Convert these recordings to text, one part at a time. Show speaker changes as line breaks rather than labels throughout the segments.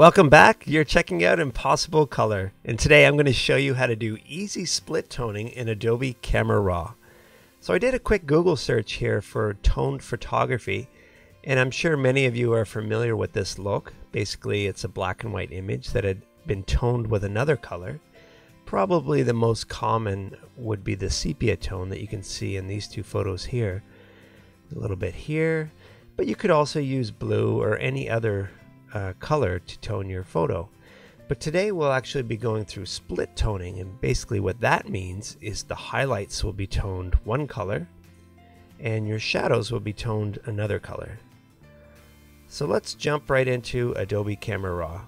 Welcome back. You're checking out Impossible Color, and today I'm going to show you how to do easy split toning in Adobe Camera Raw. So I did a quick Google search here for toned photography, and I'm sure many of you are familiar with this look. Basically, it's a black and white image that had been toned with another color. Probably the most common would be the sepia tone that you can see in these two photos here. A little bit here, but you could also use blue or any other uh, color to tone your photo. But today we'll actually be going through split toning, and basically what that means is the highlights will be toned one color and your shadows will be toned another color. So let's jump right into Adobe Camera Raw.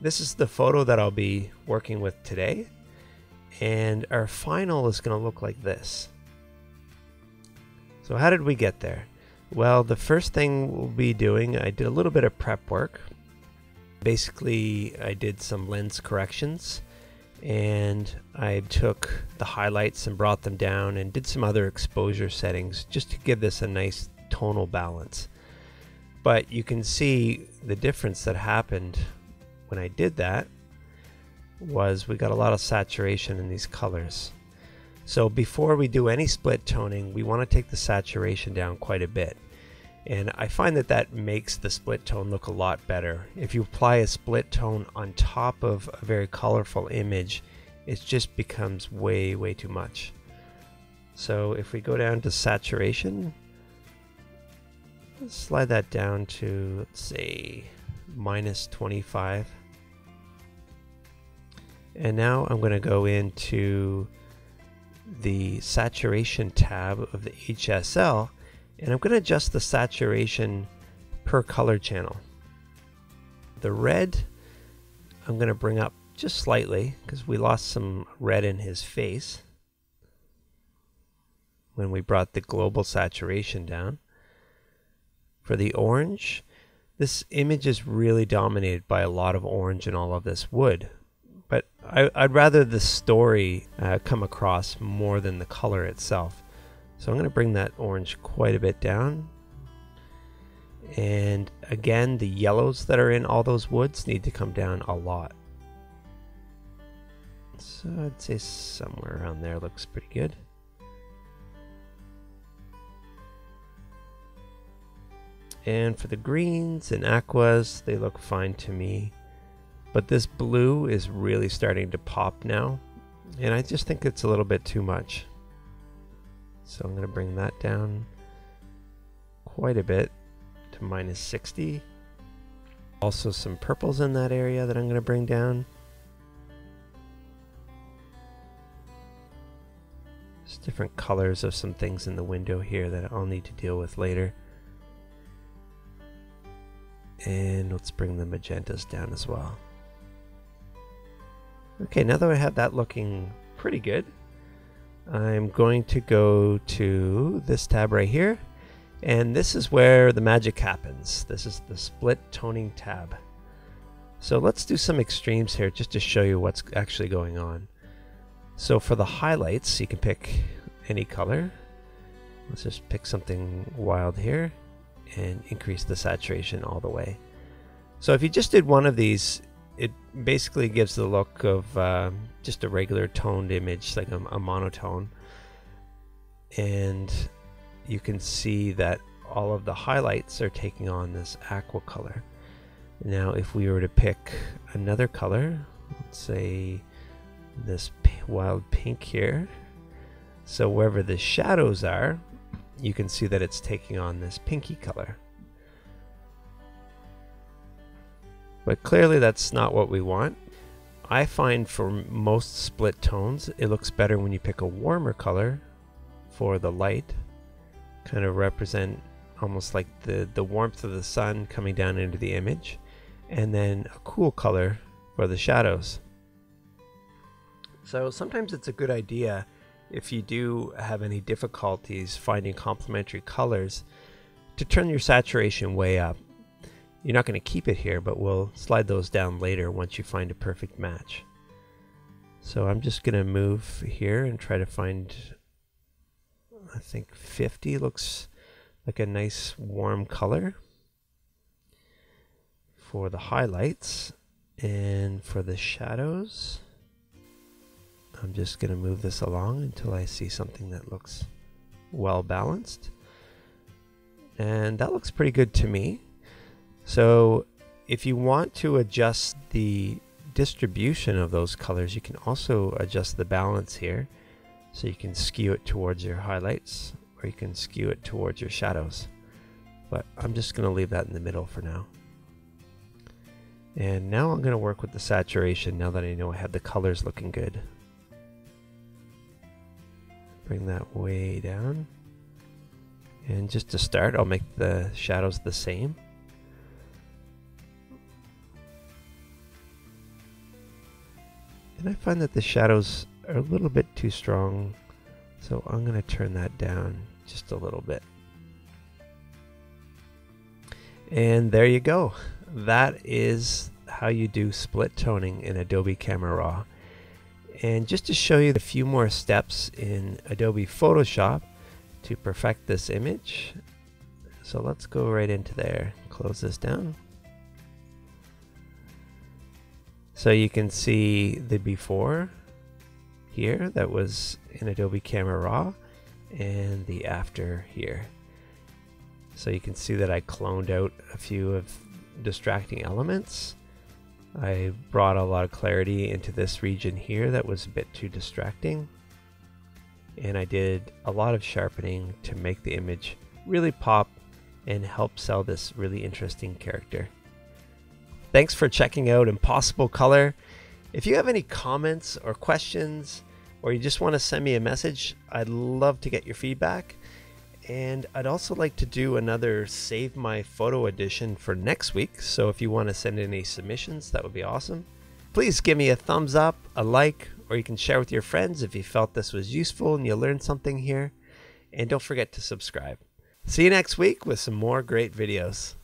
This is the photo that I'll be working with today, and our final is going to look like this. So how did we get there? Well, the first thing we'll be doing, I did a little bit of prep work. Basically, I did some lens corrections and I took the highlights and brought them down and did some other exposure settings just to give this a nice tonal balance. But you can see the difference that happened when I did that was we got a lot of saturation in these colors. So before we do any split toning, we want to take the saturation down quite a bit. And I find that that makes the split tone look a lot better. If you apply a split tone on top of a very colorful image, it just becomes way, way too much. So if we go down to saturation, slide that down to, let's say, minus 25. And now I'm going to go into the saturation tab of the HSL and I'm going to adjust the saturation per color channel. The red I'm going to bring up just slightly because we lost some red in his face when we brought the global saturation down. For the orange, this image is really dominated by a lot of orange and all of this wood but I, would rather the story uh, come across more than the color itself. So I'm going to bring that orange quite a bit down. And again, the yellows that are in all those woods need to come down a lot. So I'd say somewhere around there looks pretty good. And for the greens and aquas, they look fine to me. But this blue is really starting to pop now. And I just think it's a little bit too much. So I'm going to bring that down quite a bit to minus 60. Also some purples in that area that I'm going to bring down. Just different colors of some things in the window here that I'll need to deal with later. And let's bring the magentas down as well. Okay, now that I have that looking pretty good, I'm going to go to this tab right here. And this is where the magic happens. This is the split toning tab. So let's do some extremes here just to show you what's actually going on. So for the highlights, you can pick any color. Let's just pick something wild here and increase the saturation all the way. So if you just did one of these, it basically gives the look of uh, just a regular toned image, like a, a, monotone. And you can see that all of the highlights are taking on this aqua color. Now, if we were to pick another color, let's say this wild pink here. So wherever the shadows are, you can see that it's taking on this pinky color. But clearly that's not what we want. I find for most split tones, it looks better when you pick a warmer color for the light. Kind of represent almost like the, the warmth of the sun coming down into the image. And then a cool color for the shadows. So sometimes it's a good idea if you do have any difficulties finding complementary colors to turn your saturation way up. You're not going to keep it here, but we'll slide those down later once you find a perfect match. So I'm just going to move here and try to find, I think 50 looks like a nice warm color for the highlights and for the shadows. I'm just going to move this along until I see something that looks well balanced. And that looks pretty good to me. So if you want to adjust the distribution of those colors, you can also adjust the balance here. So you can skew it towards your highlights or you can skew it towards your shadows. But I'm just going to leave that in the middle for now. And now I'm going to work with the saturation now that I know I have the colors looking good. Bring that way down. And just to start, I'll make the shadows the same. And I find that the shadows are a little bit too strong, so I'm going to turn that down just a little bit. And there you go. That is how you do split toning in Adobe Camera Raw. And just to show you a few more steps in Adobe Photoshop to perfect this image. So let's go right into there. Close this down. So you can see the before here that was in Adobe Camera Raw and the after here. So you can see that I cloned out a few of distracting elements I brought a lot of clarity into this region here that was a bit too distracting. And I did a lot of sharpening to make the image really pop and help sell this really interesting character. Thanks for checking out Impossible Color. If you have any comments or questions, or you just want to send me a message, I'd love to get your feedback. And I'd also like to do another Save My Photo edition for next week. So if you want to send any submissions, that would be awesome. Please give me a thumbs up, a like, or you can share with your friends if you felt this was useful and you learned something here. And don't forget to subscribe. See you next week with some more great videos.